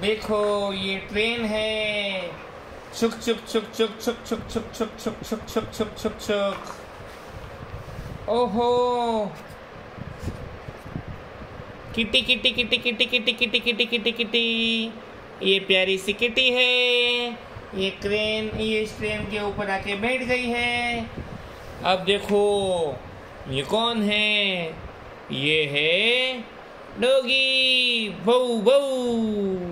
देखो ये ट्रेन है छुक छुक छुक छुक छुक छुक छुक छुक छुक छुक छुक छुक छुक छुक ओहो kitty kitty kitty kitty kitty kitty kitty kitty kitty ये प्यारी सी किटी है ये क्रेन ये इस ट्रेन के ऊपर आके बैठ गई है अब देखो ये कौन है ये है डोगी बऊ बऊ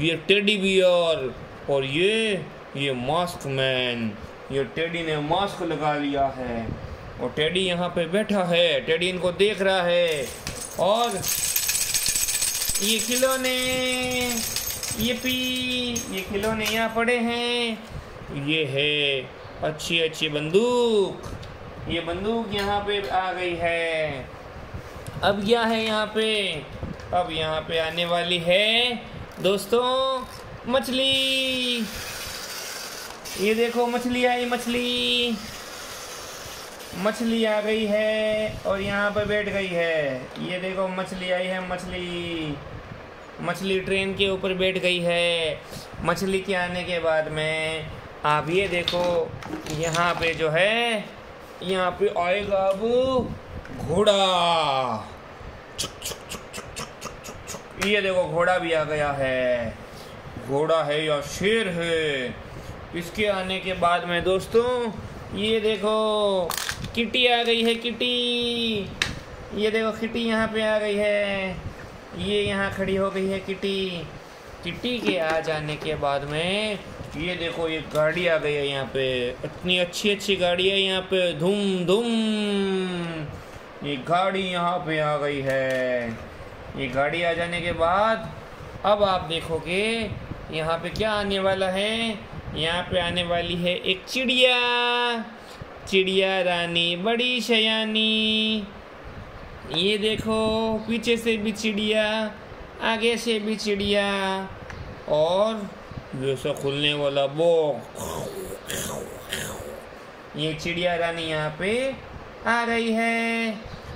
ये टेडी बियर और ये ये मास्क मैन ये टेडी ने मास्क लगा लिया है। और टेडी यहाँ पे बैठा है। टेडी इनको देख रहा है। और ये खिलौने, ये पी, ये खिलौने यहाँ पड़े हैं। ये है अच्छी अच्छी बंदूक। ये बंदूक यहाँ पे आ गई है। अब क्या है यहाँ पे? अब यहाँ पे आने वाली है दोस्तों, मछली। ये देखो, मछली आई, मछली। मछली आ गई है और यहाँ पे बैठ गई है। ये देखो, मछली आई है, मछली। मछली ट्रेन के ऊपर बैठ गई है। मछली के आने के बाद में आप ये देखो, यहाँ पे जो है, यहाँ पे आएगा अब घोड़ा। ये देखो, घोड़ा भी आ गया है। घोड़ा है या शेर है। इसके आने के बाद में दोस्तों, ये देखो, किटी आ गई है, किटी। ये देखो, किटी यहाँ पे आ गई है। ये यहाँ खड़ी हो गई है, किटी। किटी के आ जाने के बाद में, ये देखो, ये गाड़ी आ गई है यहाँ पे। इतनी अच्छी अच्छी गाड़ी है यहाँ पे। धूम धूम। ये गाड़ी यहाँ पे आ गई है। ये गाड़ी आ जाने के बाद अब आप देखोगे, यहाँ पे क्या आने वाला है? यहाँ पे आने वाली है एक चिड़िया। चिड़िया रानी, बड़ी शयानी। ये देखो, पीछे से भी चिड़िया, आगे से भी चिड़िया। और जैसा खुलने वाला बो ये चिड़िया रानी यहाँ पे आ रही है।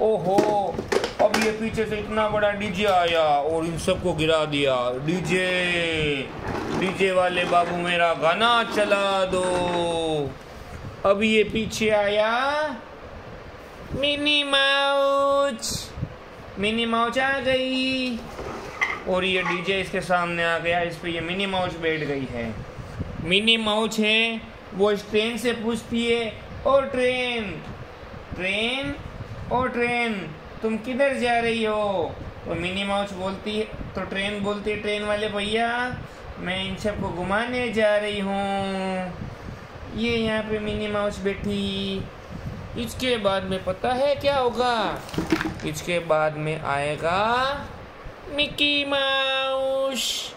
ओहो, अब ये पीछे से इतना बड़ा डीजे आया और इन सबको गिरा दिया। डीजे डीजे वाले बाबू, मेरा गाना चला दो। अब ये पीछे आया मिनी माउच। मिनी माउच आ गई। और ये डीजे इसके सामने आ गया, इस पे ये मिनी माउच बैठ गई है। मिनी माउच है, वो इस ट्रेन से पूछती है ओ ट्रेन? ट्रेन और ट्रेन, तुम किधर जा रही हो? तो मिनी माउस बोलती तो ट्रेन बोलती है ट्रेन वाले भैया, मैं इन सबको घुमाने जा रही हूँ। ये यहाँ पे मिनी माउस बैठी। इसके बाद में पता है क्या होगा? इसके बाद में आएगा मिकी माउस।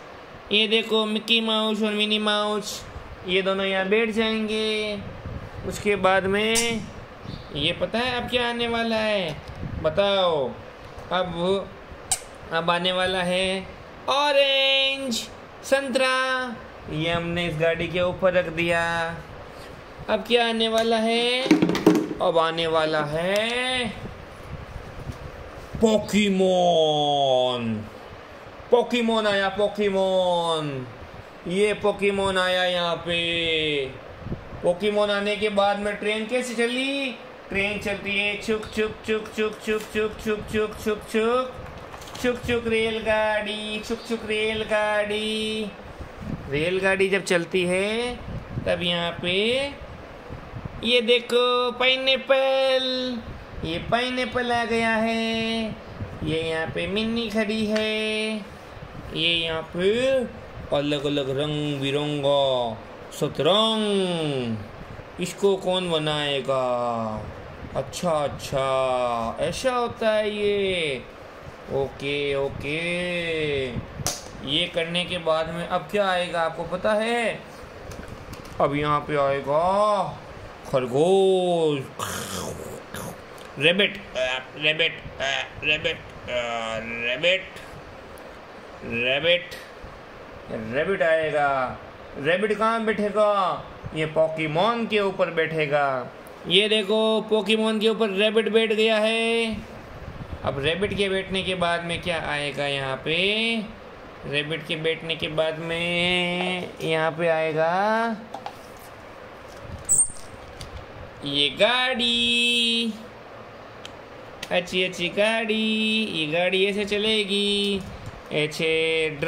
ये देखो मिकी माउस और मिनी माउस, ये दोनों यहाँ बैठ जाएँगे। उसके बाद में ये पता है अब क्या आने वाला है? बताओ। अब अब आने वाला है ऑरेंज संतरा। ये हमने इस गाड़ी के ऊपर रख दिया। अब क्या आने वाला है? अब आने वाला है पोकीमोन। पोकीमोन आया, पोकीमोन। ये पोकीमोन आया यहाँ पे। पोकीमोन आने के बाद में ट्रेन कैसे चली ट्रेन चलती है छुक छुक छुक छुक छुक छुक छुक छुक छुक छुक छुक छुक रेलगाड़ी छुक छुक रेलगाड़ी रेलगाड़ी जब चलती है तब यहाँ पे ये देखो पाइनएप्पल ये पाइनएप्पल आ गया है ये यहाँ पे मिन्नी खड़ी है ये यहाँ पे अलग अलग रंग बिरंगा सतरंग। इसको कौन बनाएगा? अच्छा अच्छा। ऐसा होता है ये। Okay okay. ये करने के बाद में अब क्या आएगा आपको पता है? अब यहाँ पे आएगा खरगोश। Rabbit rabbit rabbit rabbit rabbit rabbit आएगा। रेबिट कहाँ बैठेगा, ये पॉकीमोन के ऊपर बैठेगा। ये देखो, पोकीमोन के ऊपर रेबिट बैठ गया है। अब रेबिट के बैठने के बाद में क्या आएगा यहाँ पे? रेबिट के बैठने के बाद में यहाँ पे आएगा ये गाड़ी। अच्छी अच्छी गाड़ी, ये गाड़ी ऐसे चलेगी। ऐसे, ड्र।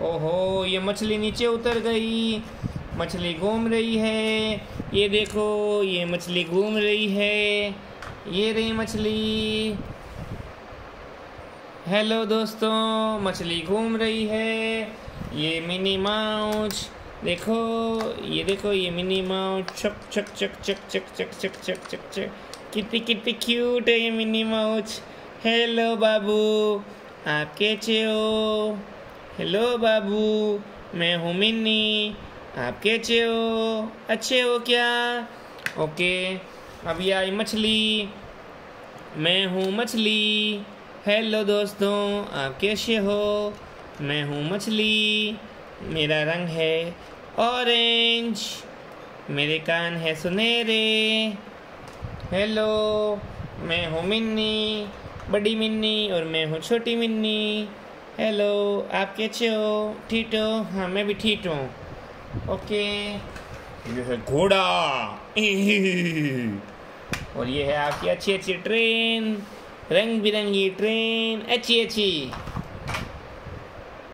ओहो, ये मछली नीचे उतर गई। मछली घूम रही है। ये देखो, ये मछली घूम रही है। ये रही मछली। हेलो दोस्तों, मछली घूम रही है। ये मिनी माउच देखो, ये देखो, ये मिनी माउच चक चक चक चक चक चक चक चक चक चक। कितनी कितनी क्यूट है ये मिनी माउच हेलो बाबू, आप कैसे हो? हेलो बाबू मैं हूँ मिन्नी। आप कैसे हो? अच्छे हो क्या? ओके, अभी आई मछली। मैं हूँ मछली। हेलो दोस्तों। आप कैसे हो? मैं हूँ मछली। मेरा रंग है ऑरेंज मेरे कान है सुनहरे। हेलो मैं हूँ मिन्नी। बड़ी मिन्नी और मैं हूँ छोटी मिन्नी। हेलो, आप कैसे हो? ठीक हो? हाँ मैं भी ठीक हूँ। ओके। ये है घोड़ा। और ये है आपकी अच्छी अच्छी ट्रेन। रंग बिरंगी ट्रेन। अच्छी अच्छी